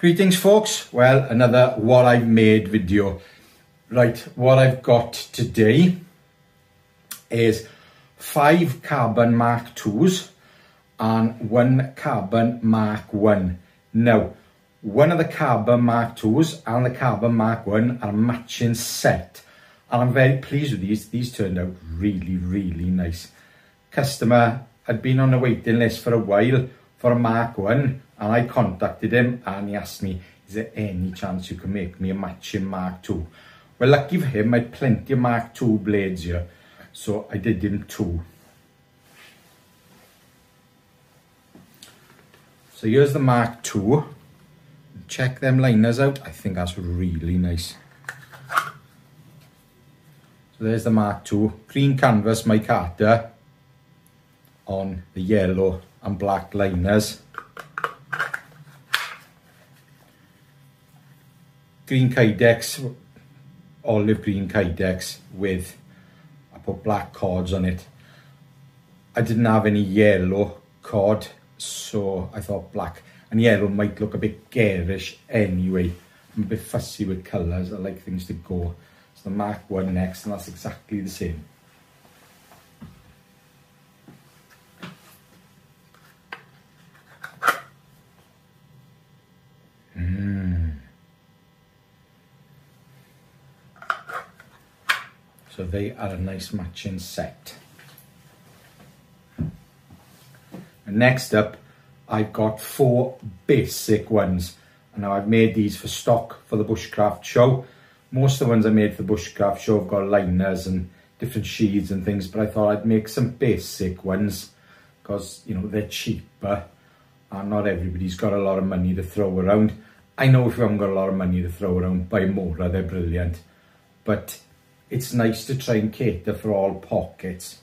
Greetings folks, well another what I've made video. Right, what I've got today is five Carbon Mark 2s and one Carbon Mark 1. Now, one of the Carbon Mark 2s and the Carbon Mark 1 are a matching set and I'm very pleased with these. These turned out really, really nice. Customer had been on the waiting list for a while for Mark 1 and I contacted him and he asked me, is there any chance you can make me a matching Mark II? Well, lucky for him, I had plenty of Mark II blades here, so I did him two. So here's the Mark Two. Check them liners out. I think that's really nice. So there's the Mark II. Green canvas micarta on the yellow and black liners. green kydex, olive green kydex with, I put black cords on it. I didn't have any yellow cord, so I thought black and yellow might look a bit garish anyway. I'm a bit fussy with colours, I like things to go. So the Mark 1 next, and that's exactly the same. So they are a nice matching set. And next up, I've got four basic ones. And now I've made these for stock for the Bushcraft show. Most of the ones I made for the Bushcraft show have got liners and different sheaths and things, but I thought I'd make some basic ones because, you know, they're cheaper and not everybody's got a lot of money to throw around. I know if you haven't got a lot of money to throw around, buy more, they're brilliant. But it's nice to try and cater for all pockets.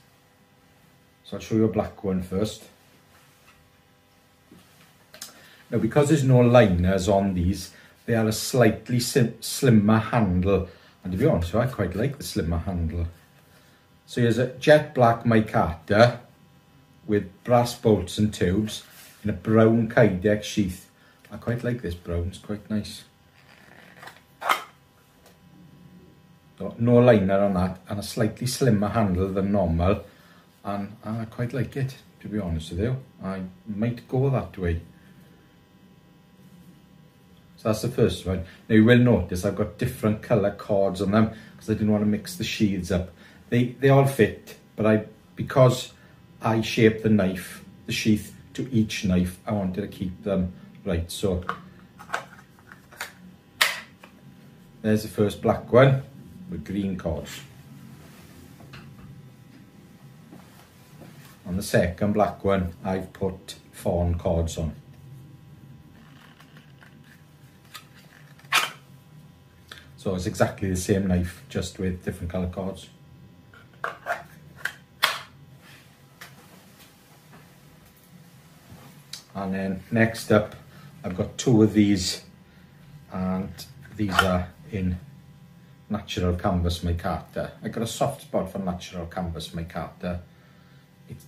So I'll show you a black one first. Now because there's no liners on these, they are a slightly slimmer handle. And to be honest, I quite like the slimmer handle. So here's a jet black micarta with brass bolts and tubes in a brown Kydex sheath. I quite like this brown, it's quite nice. No liner on that and a slightly slimmer handle than normal. And I quite like it to be honest with you. I might go that way. So that's the first one. Now you will notice I've got different colour cords on them because I didn't want to mix the sheaths up. They they all fit but I because I shaped the knife the sheath to each knife I wanted to keep them right. So there's the first black one with green cords. On the second black one, I've put fawn cords on. So it's exactly the same knife, just with different colour cords. And then next up, I've got two of these, and these are in natural canvas micarta. I got a soft spot for natural canvas micarta. It's,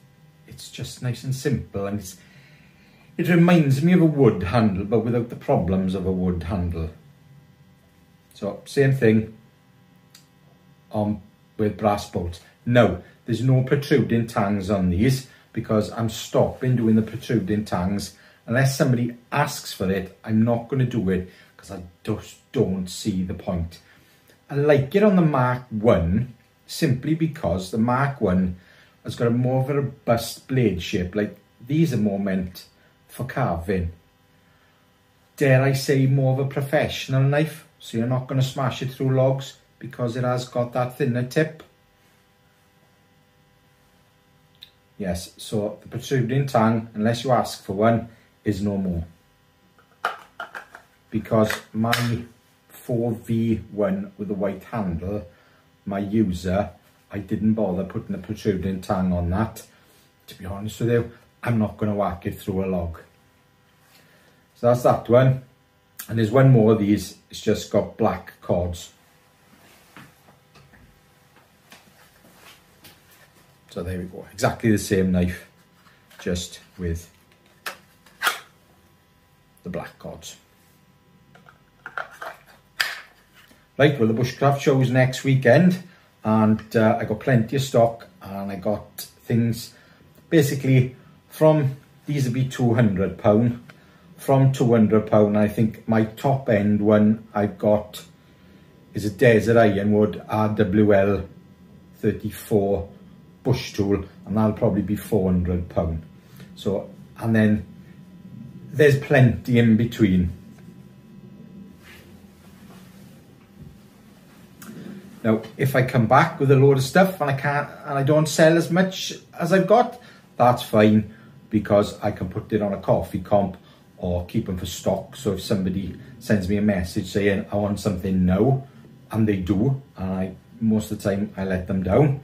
it's just nice and simple and it's, it reminds me of a wood handle but without the problems of a wood handle. So same thing on with brass bolts. No, there's no protruding tangs on these because I'm stopping doing the protruding tangs. Unless somebody asks for it, I'm not going to do it because I just don't see the point. I like it on the Mark 1 simply because the Mark 1 has got a more of a robust blade shape. Like these are more meant for carving. Dare I say more of a professional knife. So you're not going to smash it through logs because it has got that thinner tip. Yes, so the protruding tang, unless you ask for one, is no more. Because my 4V1 with a white handle, my user, I didn't bother putting a protruding tang on that. To be honest with you, I'm not going to whack it through a log. So that's that one. And there's one more of these, it's just got black cords. So there we go, exactly the same knife, just with the black cords. Right, well the bushcraft show is next weekend and uh, I got plenty of stock and I got things basically from these would be 200 pound from 200 pound I think my top end one I've got is a Desert Ironwood RWL 34 bush tool and that'll probably be 400 pound. So and then there's plenty in between Now, if I come back with a load of stuff and I can't, and I don't sell as much as I've got, that's fine because I can put it on a coffee comp or keep them for stock. So if somebody sends me a message saying I want something now, and they do, and I most of the time I let them down,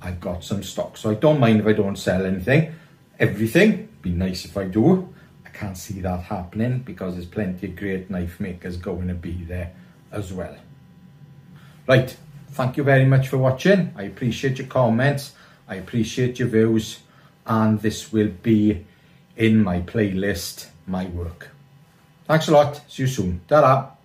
I've got some stock. So I don't mind if I don't sell anything. Everything, be nice if I do. I can't see that happening because there's plenty of great knife makers going to be there as well. Right, Thank you very much for watching. I appreciate your comments. I appreciate your views. And this will be in my playlist, my work. Thanks a lot. See you soon. Ta-da.